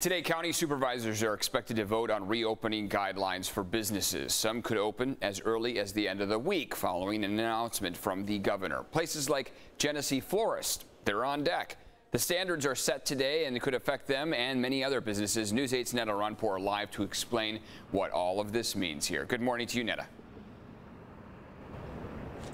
Today, county supervisors are expected to vote on reopening guidelines for businesses. Some could open as early as the end of the week following an announcement from the governor. Places like Genesee Florist, they're on deck. The standards are set today and could affect them and many other businesses. News 8's Neda Iranpour live to explain what all of this means here. Good morning to you, Netta.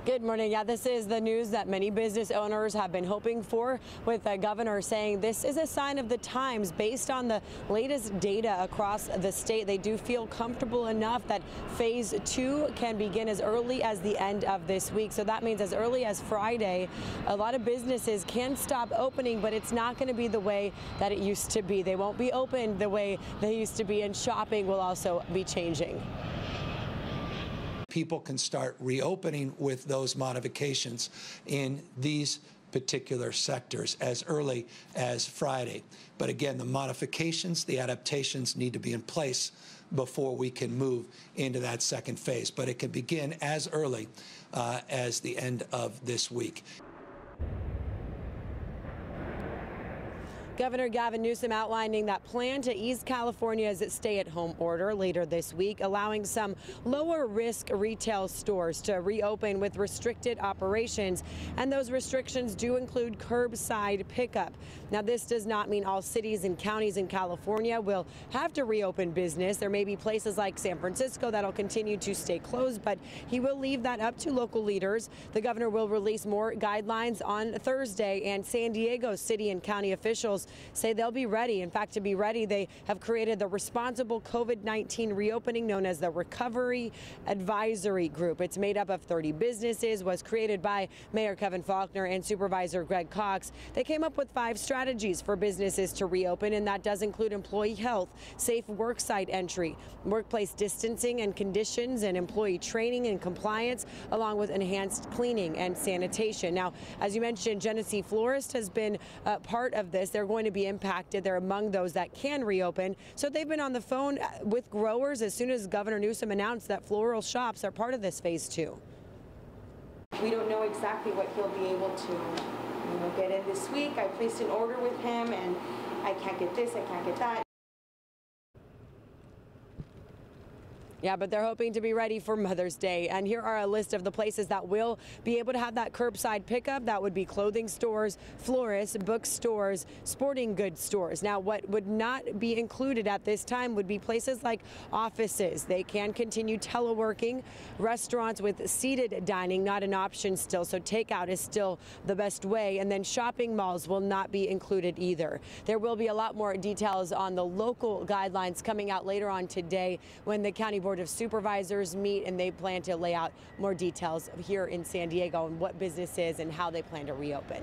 Good morning. Yeah, this is the news that many business owners have been hoping for, with the governor saying this is a sign of the times. Based on the latest data across the state, they do feel comfortable enough that phase two can begin as early as the end of this week. So that means as early as Friday, a lot of businesses can stop opening, but it's not going to be the way that it used to be. They won't be open the way they used to be, and shopping will also be changing people can start reopening with those modifications in these particular sectors as early as Friday. But again, the modifications, the adaptations need to be in place before we can move into that second phase. But it can begin as early uh, as the end of this week. Governor Gavin Newsom outlining that plan to ease California's stay at home order later this week, allowing some lower risk retail stores to reopen with restricted operations. And those restrictions do include curbside pickup. Now, this does not mean all cities and counties in California will have to reopen business. There may be places like San Francisco that'll continue to stay closed, but he will leave that up to local leaders. The governor will release more guidelines on Thursday, and San Diego city and county officials say they'll be ready. In fact, to be ready, they have created the Responsible COVID-19 Reopening known as the Recovery Advisory Group. It's made up of 30 businesses, was created by Mayor Kevin Faulconer and Supervisor Greg Cox. They came up with five strategies for businesses to reopen, and that does include employee health, safe worksite entry, workplace distancing and conditions, and employee training and compliance, along with enhanced cleaning and sanitation. Now, as you mentioned, Genesee Florist has been uh, part of this. They're going to be impacted. They're among those that can reopen. So they've been on the phone uh, with growers as soon as Governor Newsom announced that floral shops are part of this phase two. We don't know exactly what he'll be able to you know, get in this week. I placed an order with him and I can't get this, I can't get that. Yeah, but they're hoping to be ready for Mother's Day. And here are a list of the places that will be able to have that curbside pickup. That would be clothing stores, florists, bookstores, sporting goods stores. Now, what would not be included at this time would be places like offices. They can continue teleworking, restaurants with seated dining, not an option still. So takeout is still the best way. And then shopping malls will not be included either. There will be a lot more details on the local guidelines coming out later on today when the county board Board of Supervisors meet and they plan to lay out more details here in San Diego on what businesses and how they plan to reopen.